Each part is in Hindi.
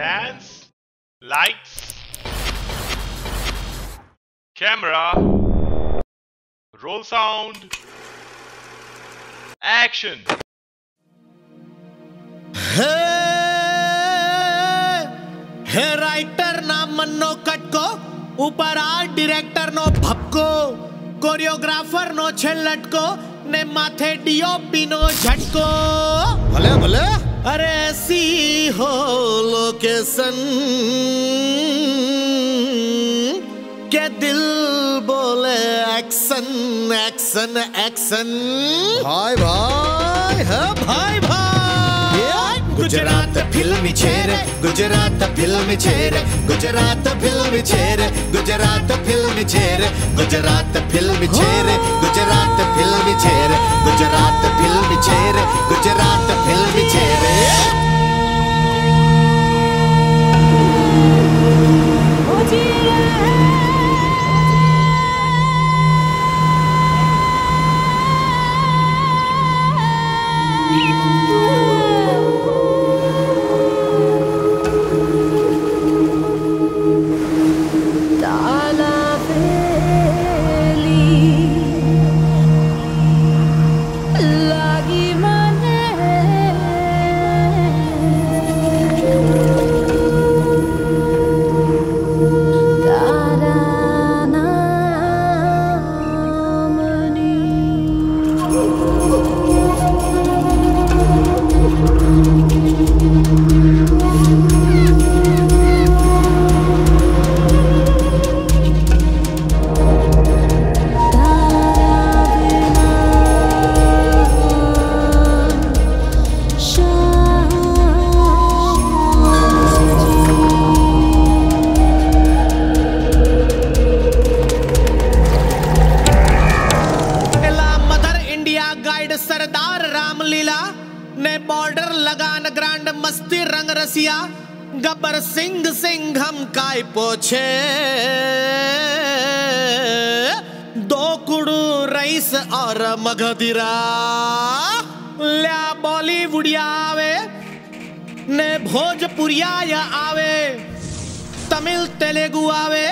Lens, lights, camera, roll sound, action. हे राइटर नाम मन्नो कट को ऊपर आर्ट डायरेक्टर नो भपको कोरियोग्राफर नो छेलट को ने माथे डीओपी नो झटको भले भले अरे ऐसी हो लोकेशन के दिल बोले एक्शन एक्शन एक्शन। भाई भाई है। भाई भाई। गुजरात फ़िल्म छेर। गुजरात फ़िल्म छेर गुजरात फ़िल्म छेर गुजरात फ़िल्म छेर गुजरात फ़िल्म छेर गुजरात फ़िल्म छेर गुजरात फ़िल्म छेर गुजरात फ़िल्म छेर। रसिया गबर सिंह सिंह हम काय पोछे? दो कुड़ रईस और मगधिरा ल्या बॉलीवुडिया आवे, ने भोजपुरिया या आवे। तमिल तेलुगु आवे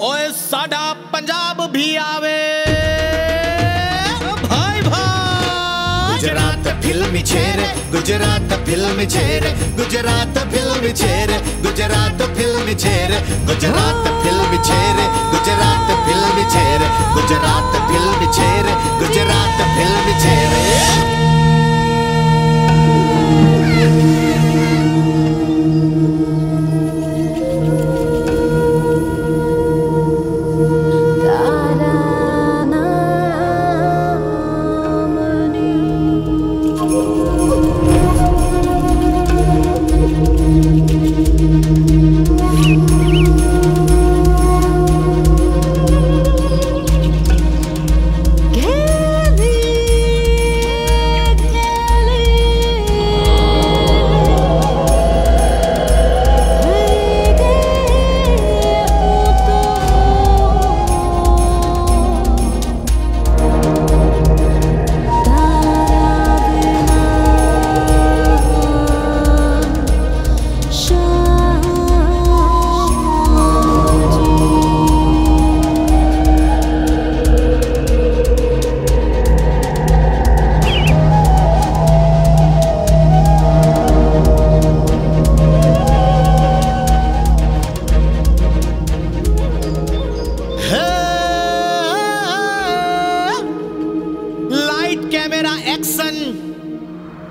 और साडा पंजाब भी आवे। गुजरात फ़िल्म छेरे, गुजरात फ़िल्म छेरे, गुजरात फ़िल्म छेरे, गुजरात फ़िल्म छेरे, गुजरात फ़िल्म छेरे, गुजरात फ़िल्म छेरे, गुजरात फ़िल्म छेरे, गुजरात फ़िल्म छेरे।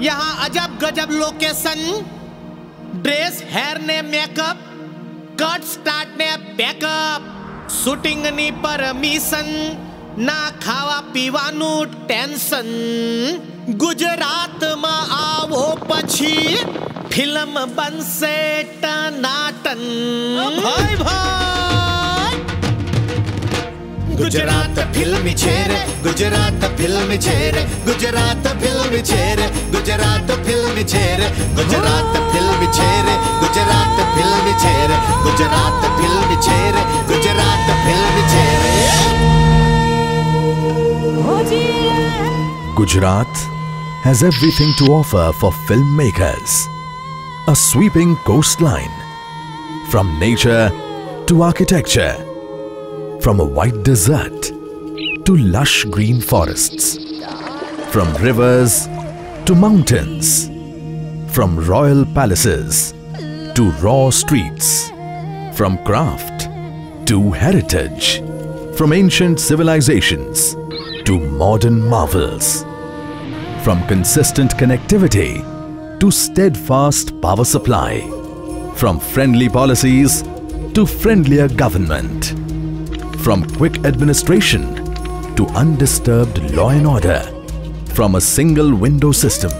यहाँ अजब गजब लोकेशन ड्रेस हेयर ने मेकअप કટ સ્ટાર્ટ ને બેકઅપ શૂટિંગ ની પરમિશન ના ખાવા પીવાનું ટેન્શન ગુજરાતમાં આવો પછી ફિલ્મ બનશે ટનાટન ભાઈ ભાઈ गुजरात फ़िल्म छेरे गुजरात फ़िल्म छेरे गुजरात फ़िल्म छेरे गुजरात फ़िल्म छेरे गुजरात फ़िल्म छेरे गुजरात फ़िल्म छेरे गुजरात फ़िल्म छेरे गुजरात फ़िल्म छेरे Gujarat has everything to offer for filmmakers. A sweeping coastline from nature to architecture from a white desert to lush green forests, from rivers to mountains, from royal palaces to raw streets, from craft to heritage, from ancient civilizations to modern marvels, from consistent connectivity to steadfast power supply, from friendly policies to friendlier government, from quick administration to undisturbed law and order, from a single window system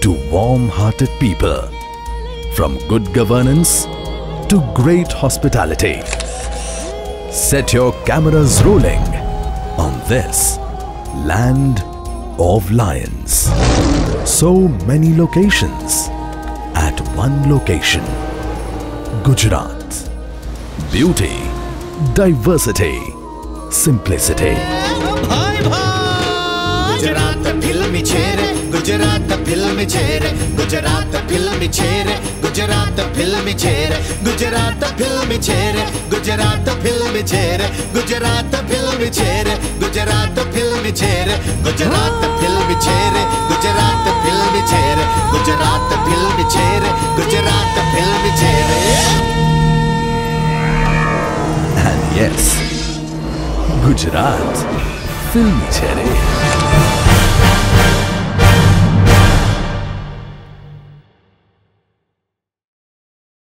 to warm-hearted people, from good governance to great hospitality. Set your cameras rolling on this land of lions. So many locations at one location. Gujarat. Beauty, diversity, simplicity. भाई भाई गुजरात फ़िल्म चेहरे गुजरात फ़िल्म चेहरे गुजरात फ़िल्म चेहरे गुजरात फ़िल्म चेहरे गुजरात फ़िल्म चेहरे गुजरात फ़िल्म चेहरे गुजरात फ़िल्म चेहरे गुजरात फिल्मी चेहरे गुजरात फिल्मी चेहरे गुजरात फिल्मी चेहरे गुजरात फिल्मी चेहरे गुजरात फिल्मी And yes, Gujarat, film cherry.